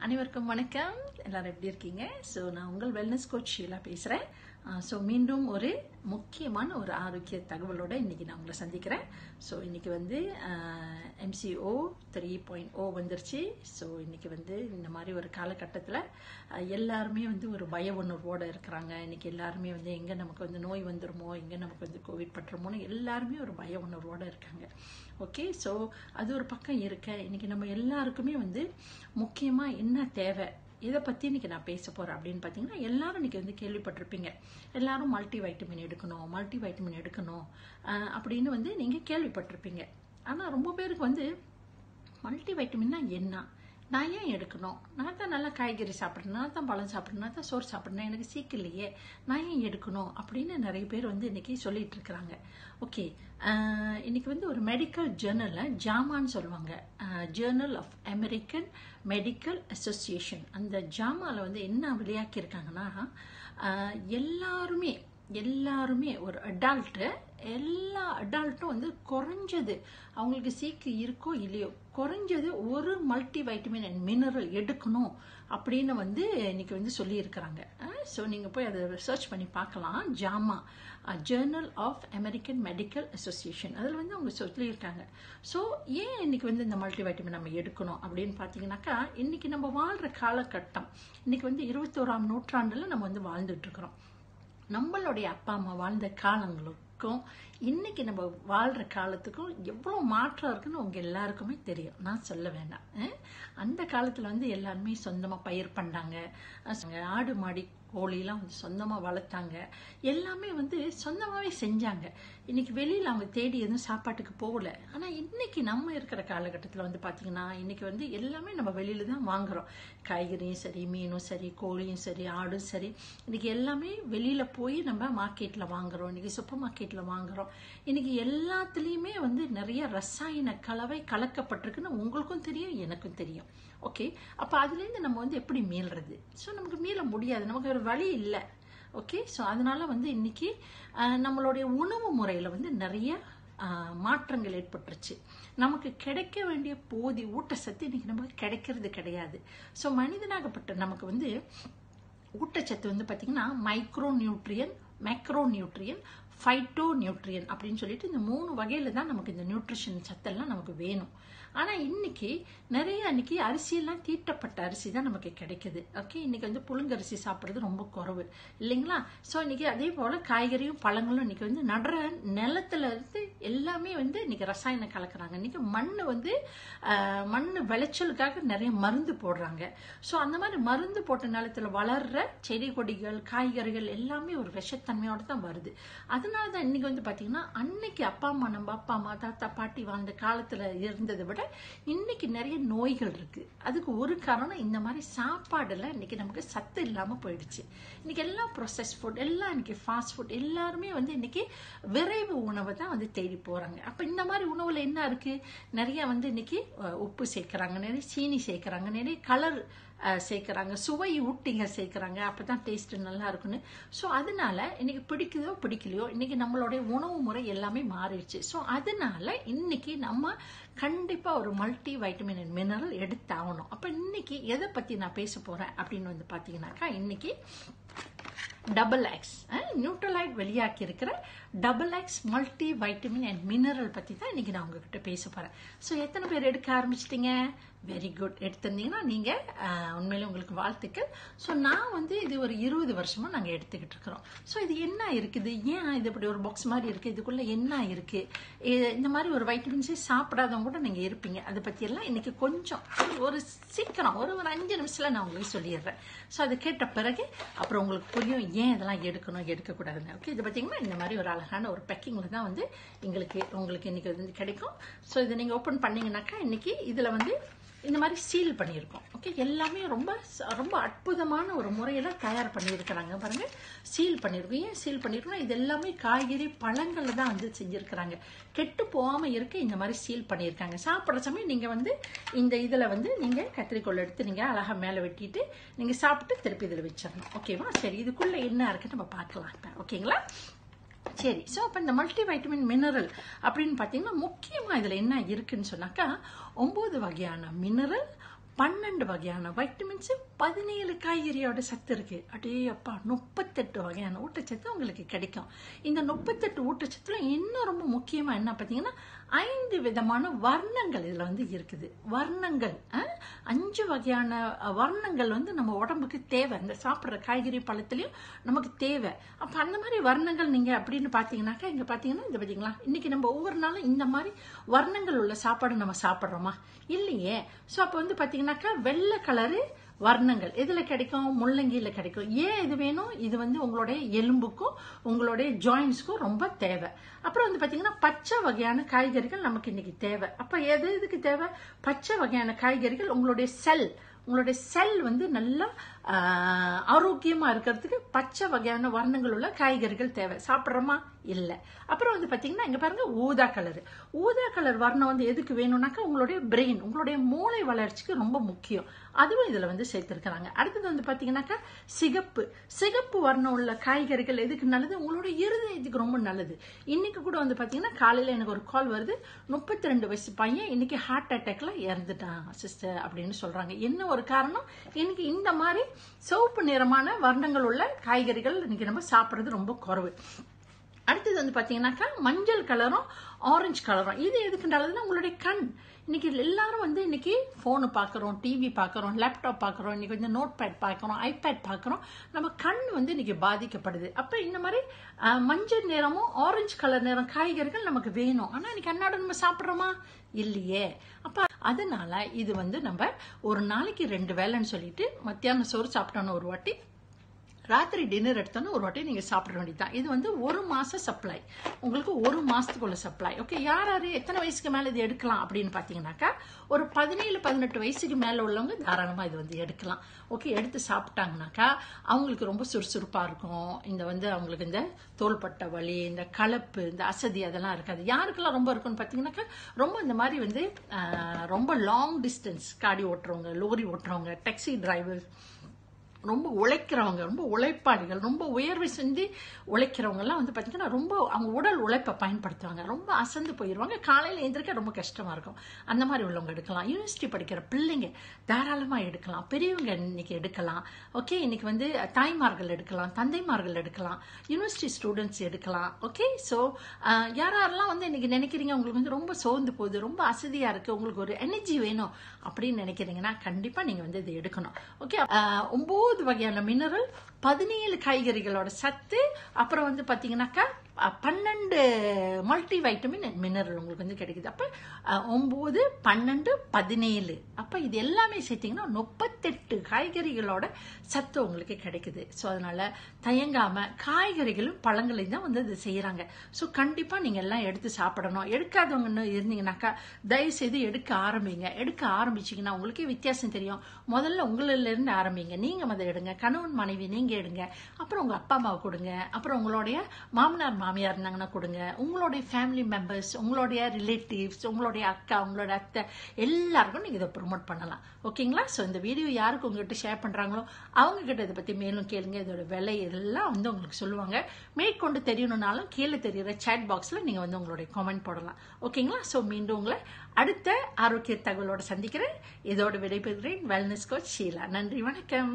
அனைவருக்கும் வணக்கம். எல்லாரும் எப்படி இருக்கீங்க? ஸோ நான் உங்கள் வெல்னஸ் கோச் ஷீலா பேசுகிறேன் ஸோ மீண்டும் ஒரு முக்கியமான ஒரு ஆரோக்கிய தகவலோட இன்னைக்கு நான் உங்களை சந்திக்கிறேன். ஸோ இன்னைக்கு வந்து எம்சிஓ த்ரீ பாயிண்ட் ஓ வந்துருச்சு. ஸோ இன்னைக்கு வந்து இந்த மாதிரி ஒரு காலகட்டத்தில் எல்லாருமே வந்து ஒரு பய உணர்வோடு இருக்கிறாங்க. இன்னைக்கு எல்லாருமே வந்து எங்கே நமக்கு வந்து நோய் வந்துருமோ எங்கே நமக்கு வந்து கோவிட் பட்டுருமோன்னு எல்லாருமே ஒரு பய உணர்வோடு இருக்காங்க. ஓகே ஸோ அது ஒரு பக்கம் இருக்க. இன்னைக்கு நம்ம எல்லாருக்குமே வந்து முக்கியமாக என்ன தேவை? இதை பற்றி இன்னைக்கு நான் பேச போகிறேன் அப்படின்னு பார்த்தீங்கன்னா எல்லாரும் இன்னைக்கு வந்து கேள்விப்பட்டிருப்பீங்க. எல்லாரும் மல்டி வைட்டமின் எடுக்கணும் மல்டி வைட்டமின் எடுக்கணும் அப்படின்னு வந்து நீங்கள் கேள்விப்பட்டிருப்பீங்க. ஆனால் ரொம்ப பேருக்கு வந்து மல்டி வைட்டமின்னா என்ன? நான் ஏன் எடுக்கணும்? நான் தான் நல்லா காய்கறி சாப்பிட்றேன் நான் தான் பழம் சாப்பிட்றேன் நான் தான் சோறு சாப்பிட்றேன் எனக்கு சீக்கிரலையே நான் ஏன் எடுக்கணும்? அப்படின்னு நிறைய பேர் வந்து இன்னைக்கு சொல்லிட்டு இருக்கிறாங்க. ஓகே இன்னைக்கு வந்து ஒரு மெடிக்கல் ஜேர்னலில் ஜாமான்னு சொல்லுவாங்க. Journal of American medical association அந்த ஜாமாவில் வந்து என்ன விளையாக்கியிருக்காங்கன்னா எல்லாருமே எல்லாருமே ஒரு அடால்ட்டு எல்லா அடால்ட்டும் வந்து குறைஞ்சது. அவங்களுக்கு சீக்கு இருக்கோ இல்லையோ குறைஞ்சது ஒரு மல்டி வைட்டமின் அண்ட் மினரல் எடுக்கணும் அப்படின்னு வந்து இன்னைக்கு வந்து சொல்லியிருக்கிறாங்க. ஸோ நீங்கள் போய் அதை ரிசர்ச் பண்ணி பார்க்கலாம். JAMA journal of American medical association அதில் வந்து அவங்க சொல்லியிருக்காங்க. ஸோ ஏன் இன்னைக்கு வந்து இந்த மல்டி வைட்டமின் நம்ம எடுக்கணும் அப்படின்னு பார்த்தீங்கன்னாக்கா இன்னைக்கு நம்ம வாழ்கிற காலகட்டம் இன்னைக்கு வந்து இருபத்தோராம் நூற்றாண்டில் நம்ம வந்து வாழ்ந்துட்டு இருக்கிறோம். நம்மளுடைய அப்பா அம்மா வாழ்ந்த காலங்களும் காலத்துக்கும் இன்னைக்கு நம்ம வாழ்ற காலத்துக்கும் எவ்வளோ மாற்றம் இருக்குன்னு உங்க எல்லாருக்குமே தெரியும். நான் சொல்ல வேண்டாம். அந்த காலத்துல வந்து எல்லாருமே சொந்தமா பயிர் பண்ணாங்க ஆடு மாடி கோழிலாம் வந்து சொந்தமாக வளர்த்தாங்க. எல்லாமே வந்து சொந்தமாகவே செஞ்சாங்க. இன்னைக்கு வெளியில் அவங்க தேடி எதுவும் சாப்பாட்டுக்கு போகல. ஆனால் இன்னைக்கு நம்ம இருக்கிற காலகட்டத்தில் வந்து பார்த்தீங்கன்னா இன்னைக்கு வந்து எல்லாமே நம்ம வெளியில தான் வாங்குறோம். காய்கறியும் சரி மீனும் சரி கோழியும் சரி ஆடும் சரி இன்னைக்கு எல்லாமே வெளியில் போய் நம்ம மார்க்கெட்டில் வாங்குறோம். இன்னைக்கு சூப்பர் மார்க்கெட்டில் வாங்குறோம். இன்னைக்கு எல்லாத்துலேயுமே வந்து நிறைய ரசாயன கலவை கலக்கப்பட்டிருக்குன்னு உங்களுக்கும் தெரியும் எனக்கும் தெரியும். ஓகே அப்போ அதுலேருந்து நம்ம வந்து எப்படி மீள்றது? ஸோ நமக்கு மீள முடியாது. நமக்கு வழி இல்லை. ஓகே ஸோ அதனால வந்து இன்னைக்கு நம்மளுடைய உணவு முறையில் வந்து நிறைய மாற்றங்கள் ஏற்பட்டுருச்சு. நமக்கு கிடைக்க வேண்டிய போதி ஊட்டச்சத்து இன்னைக்கு நமக்கு கிடைக்கிறது கிடையாது. ஸோ மனிதனாகப்பட்ட நமக்கு வந்து ஊட்டச்சத்து வந்து பார்த்தீங்கன்னா மைக்ரோ நியூட்ரியன் மேக்ரோ நியூட்ரியன் ஃபைட்டோ நியூட்ரியன் அப்படின்னு சொல்லிட்டு இந்த மூணு வகையில் தான் நமக்கு இந்த நியூட்ரிஷன் சத்தெல்லாம் நமக்கு வேணும். ஆனால் இன்னைக்கு நிறைய அன்னைக்கு அரிசியெல்லாம் தீட்டப்பட்ட அரிசி தான் நமக்கு கிடைக்குது. ஓகே இன்னைக்கு வந்து புழுங்கரிசி சாப்பிட்றது ரொம்ப குறவு. இல்லைங்களா? ஸோ இன்னைக்கு அதே போல் காய்கறியும் பழங்களும் இன்னைக்கு வந்து நடுற நிலத்துல இருந்து எல்லாமே வந்து இன்னைக்கு ரசாயனம் கலக்குறாங்க. இன்னைக்கு மண் வந்து மண் விளைச்சலுக்காக நிறைய மருந்து போடுறாங்க. ஸோ அந்த மாதிரி மருந்து போட்ட நிலத்துல வளர்ற செடி கொடிகள் காய்கறிகள் எல்லாமே ஒரு விஷத்தன்மையோட தான் வருது. அதனால தான் இன்னைக்கு வந்து பார்த்தீங்கன்னா அன்னைக்கு அப்பா அம்மா நம்ம அப்பா அம்மா தாத்தா பாட்டி வாழ்ந்த காலத்தில் இருந்ததை விட இன்னைக்கு நிறைய நோய்கள் இருக்கு. அதுக்கு ஒரு காரணம் இந்த மாதிரி சாப்பாடுல இன்னைக்கு நமக்கு சத்து இல்லாமல் போயிடுச்சு. இன்னைக்கு எல்லாம் ப்ரொசஸ் ஃபுட் எல்லாம் இன்னைக்கு ஃபாஸ்ட் ஃபுட் எல்லாருமே வந்து இன்னைக்கு விரைவு உணவை தான் வந்து தேடி போறாங்க. அப்போ இந்த மாதிரி உணவுல என்ன இருக்கு? நிறைய வந்து இன்னைக்கு உப்பு சேர்க்கிறாங்க நிறைய சீனி சேர்க்கிறாங்க நிறைய கலர் சேர்க்குறாங்க. சுவை ஊட்டிங்க சேர்க்குறாங்க. அப்போ தான் டேஸ்ட் நல்லா இருக்குன்னு. ஸோ அதனால இன்னைக்கு பிடிக்குதோ பிடிக்கலையோ இன்னைக்கு நம்மளுடைய உணவு முறை எல்லாமே மாறிடுச்சு. ஸோ அதனால இன்னைக்கு நம்ம கண்டிப்பாக ஒரு மல்டி வைட்டமின் அண்ட் மினரல் எடுத்தாகணும். அப்போ இன்னைக்கு எதை பற்றி நான் பேச போகிறேன் அப்படின்னு வந்து பார்த்தீங்கன்னாக்கா இன்னைக்கு டபுள் எக்ஸ் நியூட்ரலைட் வெளியாக்கி இருக்கிற double X multi vitamin and mineral பற்றி தான் இன்னைக்கு நான் உங்ககிட்ட பேச போகிறேன் ஸோ எத்தனை பேர் எடுக்க ஆரம்பிச்சிட்டிங்க? வெரி குட் எடுத்திருந்தீங்கன்னா நீங்கள் உண்மையிலே உங்களுக்கு வாழ்த்துக்கள். ஸோ நான் வந்து இது ஒரு இருபது வருஷமாக நாங்கள் எடுத்துக்கிட்டு இருக்கிறோம். ஸோ இது என்ன இருக்குது? ஏன் இது இப்படி ஒரு பாக்ஸ் மாதிரி இருக்குது இதுக்குள்ளே என்ன இருக்குது இந்த மாதிரி ஒரு வைட்டமின்ஸே சாப்பிடாதவங்க கூட நீங்கள் இருப்பீங்க. அதை பற்றியெல்லாம் இன்னைக்கு கொஞ்சம் ஒரு சீக்கிரம் ஒரு ஒரு அஞ்சு நிமிஷத்தில் நான் உங்களுக்கு சொல்லிடுறேன். ஸோ அதை கேட்ட பிறகு அப்புறம் உங்களுக்கு புரியும். ஏன் இதெல்லாம் எடுக்கணும் எடுக்கக்கூடாதுன்னு. ஓகே இது பார்த்தீங்கன்னா இந்த மாதிரி ஒரு அழகான ஒரு பேக்கிங்கில் தான் வந்து எங்களுக்கு உங்களுக்கு இன்னைக்கு வந்து கிடைக்கும். ஸோ இதை நீங்கள் ஓப்பன் பண்ணீங்கன்னாக்கா இன்னைக்கு இதில் வந்து இந்த மாதிரி சீல் பண்ணியிருக்கோம். ஓகே எல்லாமே ரொம்ப ரொம்ப அற்புதமான ஒரு முறையில் தயார் பண்ணியிருக்கிறாங்க. பாருங்க. சீல் பண்ணியிருக்கோம். ஏன் சீல் பண்ணியிருக்கோம் இது எல்லாமே காய்கறி பழங்களில் தான் வந்து செஞ்சுருக்கிறாங்க. கெட்டு போகாமல் இருக்க இந்த மாதிரி சீல் பண்ணியிருக்காங்க. சாப்பிட்ற சமயம் நீங்கள் வந்து இந்த இதில் வந்து நீங்கள் கத்திரிக்கோள் எடுத்து நீங்கள் அழகாக மேலே வெட்டிட்டு நீங்கள் சாப்பிட்டு திருப்பி இதில் வச்சிடணும். ஓகேவா சரி இதுக்குள்ளே என்ன இருக்குன்னு நம்ம பார்க்கலாம். ஓகேங்களா சரி ஸோ அப்போ இந்த மல்டி வைட்டமின் மினரல் அப்படின்னு பார்த்தீங்கன்னா முக்கியமாக இதில் என்ன இருக்குன்னு சொன்னாக்கா ஒம்பது வகையான மினரல் பன்னெண்டு வகையான வைட்டமின்ஸ் பதினேழு காய்கறியோட சத்து இருக்கு. அடே அப்பா முப்பத்தெட்டு வகையான ஊட்டச்சத்து உங்களுக்கு கிடைக்கும். இந்த முப்பத்தெட்டு ஊட்டச்சத்துல இன்னும் ரொம்ப முக்கியமா என்ன பார்த்தீங்கன்னா ஐந்து விதமான வர்ணங்கள் இதுல வந்து இருக்குது. வர்ணங்கள் அஞ்சு வகையான வர்ணங்கள் வந்து நம்ம உடம்புக்கு தேவை. இந்த சாப்பிட்ற காய்கறி பழத்துலையும் நமக்கு தேவை. அப்ப அந்த மாதிரி வர்ணங்கள் நீங்க அப்படின்னு பாத்தீங்கன்னாக்கா இங்க பாத்தீங்கன்னா இந்த பாத்தீங்களா? இன்னைக்கு நம்ம ஒவ்வொரு நாளும் இந்த மாதிரி வர்ணங்கள் உள்ள சாப்பாடு நம்ம சாப்பிடுறோமா? இல்லையே. சோ அப்ப வந்து பாத்தீங்கன்னாக்கா வெள்ளை கலரு வர்ணங்கள். எதுல கிடைக்கும்? முள்ளங்கியில கிடைக்கும். ஏன் இது வேணும்? இது வந்து உங்களுடைய எலும்புக்கும் உங்களுடைய ஜாயின்ஸ்க்கும் ரொம்ப தேவை. அப்புறம் வந்து பாத்தீங்கன்னா பச்சை வகையான காய்கறிகள் நமக்கு இன்னைக்கு தேவை. அப்ப எது எதுக்கு தேவை? பச்சை வகையான காய்கறிகள் உங்களுடைய செல் உங்களுடைய செல் வந்து நல்லா ஆரோக்கியமா இருக்கிறதுக்கு பச்சை வகையான வர்ணங்கள் உள்ள காய்கறிகள் தேவை. சாப்பிட்றோமா? இல்லை. அப்புறம் வந்து பாத்தீங்கன்னா இங்க பாருங்க ஊதா கலர் ஊதா கலர் வர்ணம் வந்து எதுக்கு வேணும்னாக்கா உங்களுடைய பிரெயின் உங்களுடைய மூளை வளர்ச்சிக்கு ரொம்ப முக்கியம். அதுவும் இதுல வந்து சேர்த்திருக்கிறாங்க. அடுத்தது வந்து பாத்தீங்கன்னாக்கா சிகப்பு. சிகப்பு வர்ணம் உள்ள காய்கறிகள் எதுக்கு நல்லது? உங்களுடைய இருதயத்துக்கு ரொம்ப நல்லது. இன்னைக்கு கூட வந்து பாத்தீங்கன்னா காலையில எனக்கு ஒரு கால் வருது. முப்பத்தி ரெண்டு வயசு பையன் இன்னைக்கு ஹார்ட் அட்டாக்ல இறந்துட்டான் சிஸ்டர் அப்படின்னு சொல்றாங்க. என்ன ஒரு காரணம்? இன்னைக்கு இந்த மாதிரி சிவப்பு நிறமான வர்ணங்கள் உள்ள காய்கறிகள் இன்னைக்கு நம்ம சாப்பிட்றது ரொம்ப குறைவு. அடுத்தது வந்து பார்த்தீங்கன்னாக்கா மஞ்சள் கலரும் ஆரஞ்சு கலரும். இது எதுக்கு உங்களுடைய கண். இன்னைக்கு எல்லாரும் வந்து இன்னைக்கு ஃபோனு பார்க்குறோம் டிவி பார்க்குறோம் லேப்டாப் பார்க்குறோம் இன்னைக்கு வந்து நோட் பேட் பார்க்குறோம் ஐபேட் பார்க்குறோம் நம்ம கண் வந்து இன்னைக்கு பாதிக்கப்படுது. அப்போ இந்த மாதிரி மஞ்சள் நிறமும் ஆரஞ்சு கலர் நிறம் காய்கறிகள் நமக்கு வேணும். ஆனால் இன்னைக்கு அன்னாடம் நம்ம சாப்பிட்றோமா? இல்லையே. அப்போ அதனால இது வந்து நம்ம ஒரு நாளைக்கு ரெண்டு வேளைன்னு சொல்லிட்டு மத்தியானம் சோறு சாப்பிட்டோன்னு ஒரு வாட்டி ராத்திரி டின்னர் எடுத்தோன்னு ஒரு வாட்டி நீங்க சாப்பிட வேண்டியதான் இது வந்து ஒரு மாச சப்ளை உங்களுக்கு ஒரு மாசத்துக்குள்ள சப்ளை ஓகே யார் யாரு எத்தனை வயசுக்கு மேல இது எடுக்கலாம் அப்படின்னு பாத்தீங்கன்னாக்கா ஒரு பதினேழு பதினெட்டு வயசுக்கு மேல உள்ளவங்க தாராளமா இது வந்து எடுக்கலாம். ஓகே எடுத்து சாப்பிட்டாங்கனாக்கா அவங்களுக்கு ரொம்ப சுறுசுறுப்பா இருக்கும். இந்த வந்து அவங்களுக்கு இந்த தோள்பட்ட வலி இந்த கலப்பு இந்த அசதி அதெல்லாம் இருக்காது. யாருக்கெல்லாம் ரொம்ப இருக்கும்னு பாத்தீங்கன்னாக்கா ரொம்ப இந்த மாதிரி வந்து ரொம்ப லாங் டிஸ்டன்ஸ் காடி ஓட்டுறவங்க லோரி ஓட்டுறவங்க டாக்ஸி டிரைவர் ரொம்ப உழைக்கிறவங்க ரொம்ப உழைப்பாளிகள் ரொம்ப உயர்வு செஞ்சு உழைக்கிறவங்க எல்லாம் வந்து பாத்தீங்கன்னா ரொம்ப அவங்க உடல் உழைப்பை பயன்படுத்துவாங்க. ரொம்ப அசந்து போயிடுவாங்க காலையில எந்திரிக்க ரொம்ப கஷ்டமா இருக்கும். அந்த மாதிரி உள்ளவங்க எடுக்கலாம். யூனிவர்சிட்டி படிக்கிற பிள்ளைங்க தாராளமா எடுக்கலாம். பெரியவங்க இன்னைக்கு எடுக்கலாம். ஓகே இன்னைக்கு வந்து தாய்மார்கள் எடுக்கலாம் தந்தைமார்கள் எடுக்கலாம். யூனிவர்சிட்டி ஸ்டூடெண்ட்ஸ் எடுக்கலாம். ஓகே ஸோ யாரெல்லாம் வந்து இன்னைக்கு நினைக்கிறீங்க உங்களுக்கு வந்து ரொம்ப சோர்ந்து போகுது ரொம்ப அசதியா இருக்கு உங்களுக்கு ஒரு எனர்ஜி வேணும் அப்படின்னு நினைக்கிறீங்கன்னா கண்டிப்பா நீங்க வந்து இதை எடுக்கணும். ஓகே ஒன்பது வகையான மினரல் பதினேழு காய்கறிகளோட சத்து அப்புறம் வந்து பாத்தீங்கன்னாக்கா பன்னெண்டு மல்டி வைட்டமின் மினரல் உங்களுக்கு வந்து கிடைக்குது. அப்ப ஒம்பது ஒன்பது பன்னெண்டு பதினேழு. அப்ப இது எல்லாமே சேர்த்தீங்கன்னா முப்பத்தெட்டு காய்கறிகளோட சத்து உங்களுக்கு கிடைக்குது. ஸோ அதனால தயங்காம காய்கறிகளும் பழங்களையும் தான் வந்து இது செய்யறாங்க ஸோ கண்டிப்பா நீங்க எல்லாம் எடுத்து சாப்பிடணும். எடுக்காதவங்கன்னு இருந்தீங்கன்னாக்கா தயவு செய்து எடுக்க ஆரம்பிங்க. எடுக்க ஆரம்பிச்சிங்கன்னா உங்களுக்கே வித்தியாசம் தெரியும். முதல்ல உங்களில இருந்து ஆரம்பிங்க. நீங்க அதை எடுங்க. கணவன் மனைவி நீங்க எடுங்க. அப்புறம் உங்க அப்பா அம்மாவை கொடுங்க. அப்புறம் உங்களுடைய மாமனார் மாமியார் இருந்தாங்கன்னா கொடுங்க. உங்களுடைய ஃபேமிலி மெம்பர்ஸ் உங்களுடைய ரிலேட்டிவ்ஸ் உங்களுடைய அக்கா உங்களோட அத்தை எல்லாருக்கும் நீங்கள் இதை ப்ரொமோட் பண்ணலாம். ஓகேங்களா ஸோ இந்த வீடியோ யாருக்கு உங்ககிட்ட ஷேர் பண்ணுறாங்களோ அவங்கக்கிட்ட இதை பற்றி மேலும் கேளுங்க. இதோட விலை இதெல்லாம் வந்து உங்களுக்கு சொல்லுவாங்க. மேற்கொண்டு தெரியணும்னாலும் கீழே தெரிகிற சேட் பாக்ஸில் நீங்கள் வந்து உங்களுடைய கமெண்ட் போடலாம். ஓகேங்களா ஸோ மீண்டும் உங்களை அடுத்த ஆரோக்கிய தகவலோடு சந்திக்கிறேன். இதோட விடைபெறுகிறேன். Wellness coach Sheela. நன்றி. வணக்கம்.